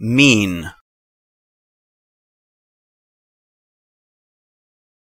mean.